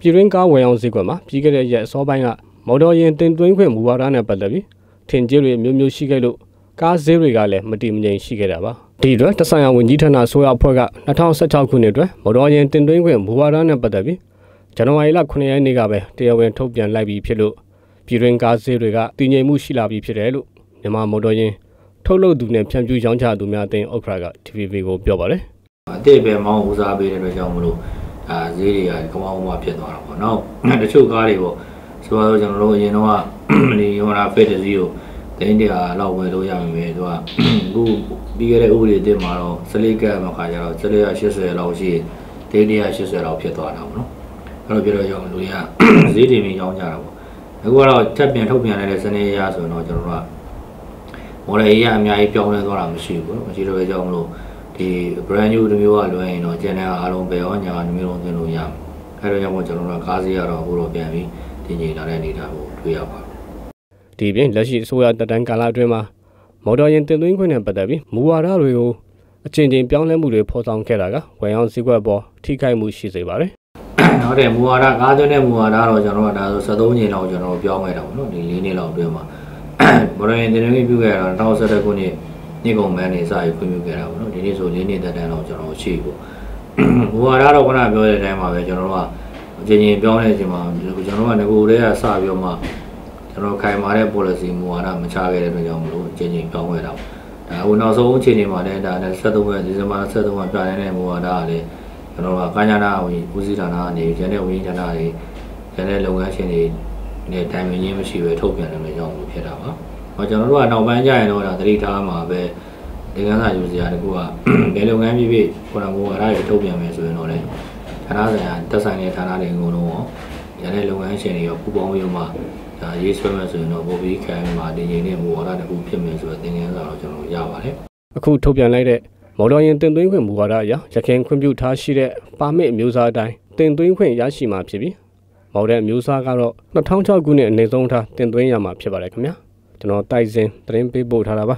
ပြည်တွင်းကားဝယ်အောင်ဈေးကွက်မှာပြီးခဲ့တဲ့ရက်အစောပိုင်းကမော်တော်ယာဉ်တင်သွင်းခွင့်မူဝါဒနဲ့ပတ်သက်ပြီးထင်ကြေးတွေမျိုးမျိုးရှိခဲ့လို့ကားဈေးတွေကလည်းမတည်မငြိမ်ရှိခဲ့တာပါဒီအတွက်တဆိုင်ရာဝန်ကြီးဌာနဆိုရအဖွဲ့က2016ခုနှစ်အတွက်မော်တော်ယာဉ်တင်သွင်းခွင့်မူဝါဒနဲ့ပတ်သက်ပြီးဇန်နဝါရီလ9ရက်နေ့ကပဲတရားဝင်ထုတ်ပြန်လိုက်ပြီးဖြစ်လို့ပြည်တွင်းကားဈေးတွေကတည်ငြိမ်မှုရှိလာပြီဖြစ်တယ်လို့မြန်မာမော်တော်ယာဉ်ထုတ်လုပ်သူနဲ့ဖြန့်ဖြူးရောင်းချသူများအသင်းဥက္ကဋ္ဌက TVB ကိုပြောပါတယ်အတိတ်ပဲမောင်းဦးစားပေးတဲ့အတွက်ကြောင့်မလို့ အာဈေးတွေကကမောင်းမဖြစ်သွားတာပေါ့နော်တချို့ကားတွေပေါ့ဆိုတော့ကျွန်တော်တို့အရင်တော့ဒီဟိုနာဖက်တစီကိုတင်းတရာလောက်ဝယ်လို့ရမှာပဲသူကအခုပြီးခဲ့တဲ့ဥပဒေအသစ်မှာတော့စလိကတ်မှာခါကြတော့စလိက80လောက်ရှိတင်းတရာ80လောက်ဖြစ်သွားတာပေါ့နော်အဲ့လိုပြောတော့ကြောင့်လူတွေကဈေးတင်ပြီးရောင်းကြတာပေါ့အခုကတော့ထပ်ပြန်ထုတ်ပြန်လိုက်တဲ့စနေရဆိုတော့ကျွန်တော်တို့ကမော်ဒယ်ကြီးကအများကြီးပြောင်းလဲသွားတာမရှိဘူးပေါ့မရှိတော့ပဲကြောင့်မလို့ ဒီ brand new တစ်မျိုးကလွှဲရင်တော့ channel အားလုံးပဲရောညာတစ်မျိုးလုံးသင်လို့ရမယ်အဲ့တော့ကြောင့်မို့ကျွန်တော်တို့ကကားစီးရတော့အခုတော့ပြန်ပြီးတင်ကြိမ်လာတဲ့အနေအထားကိုတွေ့ရပါတယ်ဒီပြင်လက်ရှိအစိုးရတပ်တန်းကာလအတွင်းမှာမော်တော်ယာဉ်တင်သွင်းခွင့်နဲ့ပတ်သက်ပြီးမူဝါဒတွေကိုအချင်းချင်းပြောင်းလဲမှုတွေဖော်ဆောင်ခဲ့တာကဝယ်အောင်စည်းကွက်ပေါ်ထိခိုက်မှုရှိစေပါတယ်နောက်တဲ့မူဝါဒကားသွင်းတဲ့မူဝါဒတော့ကျွန်တော်တို့ကဒါဆို73ချိန်လောက်ကျွန်တော်တို့ပြောင်းခဲ့တာပေါ့နော်ဒီ၄နှစ်လောက်အတွင်းမှာဘော်ရင်တင်နေပြုခဲ့တာတော့2017ခုနှစ် နေ့ကုန်မန်းနေစရေးခွင့်ပြုခဲ့တာပေါ့နော်ဒီနေ့ဆို၄နှစ်သက်တမ်းလောက်ကျွန်တော်ရှိပေါ့မူဝါဒတော့ခုနပြောတဲ့အတိုင်းမှာပဲကျွန်တော်တို့ကအချင်းချင်းပြောင်းတဲ့အချိန်မှာကျွန်တော်တို့ကငကိုတည်းကစပြီးတော့မှကျွန်တော်ခိုင်မာတဲ့ policy မူဝါဒမချခဲ့တဲ့အတွက်ကြောင့်မလို့အချင်းချင်းပြောင်းခဲ့တာပေါ့ဒါဟိုနောက်ဆုံးအချိန်တွေမှာလည်းဒါနဲ့73ရက်ဒီဇင်ဘာ73ရက်ပြနေတဲ့မူဝါဒကလည်းကျွန်တော်ကကာညာနာဝင်ဦးစီးဌာနကနေကျန်တဲ့ဝင်ဌာနတွေကျန်တဲ့လုပ်ငန်းရှင်တွေနဲ့တိုင်ပင်ခြင်းမရှိပဲထုတ်ပြန်တယ်ကြောင့်ဖြစ်တာပါ။ ဟောကျွန်တော်တို့ကနောက်ပိုင်းကျရင်တော့ဒါသတိထားမှာပဲဒီကန်းစာယူစရာတကူကဘယ်လုပ်ငန်းဖြစ်ဖြစ်ခေါ်တာမို့အားရထုတ်ပြန်မယ်ဆိုရင်တော့လေဌာနဆိုင်ရာတက်ဆိုင်တဲ့ဌာနတွေအကုန်လုံးရောကျန်တဲ့လုပ်ငန်းရှင်တွေရောပူးပေါင်းပြီးမှဒါရေးဆွဲမယ်ဆိုရင်တော့ပုံပြီးခံမှာတင်ရင်နဲ့မူဝါဒတကူဖြစ်မယ်ဆိုတော့သင်ခန်းစာတော့ကျွန်တော်ရပါတယ်။အခုထုတ်ပြန်လိုက်တဲ့မော်တော်ယာဉ်တင်သွင်းခွင့်မူဝါဒအရရခိုင်ခွင့်ပြုထားရှိတဲ့ပါမစ်အမျိုးအစားအတိုင်းတင်သွင်းခွင့်ရရှိမှာဖြစ်ပြီးမော်ဒယ်အမျိုးအစားကတော့2006ခုနှစ်အနေဆုံးထားတင်သွင်းရမှာဖြစ်ပါတယ်ခင်ဗျာ ကျွန်တော်တိုက်စင်သတင်းပေးပို့ထားတာပါ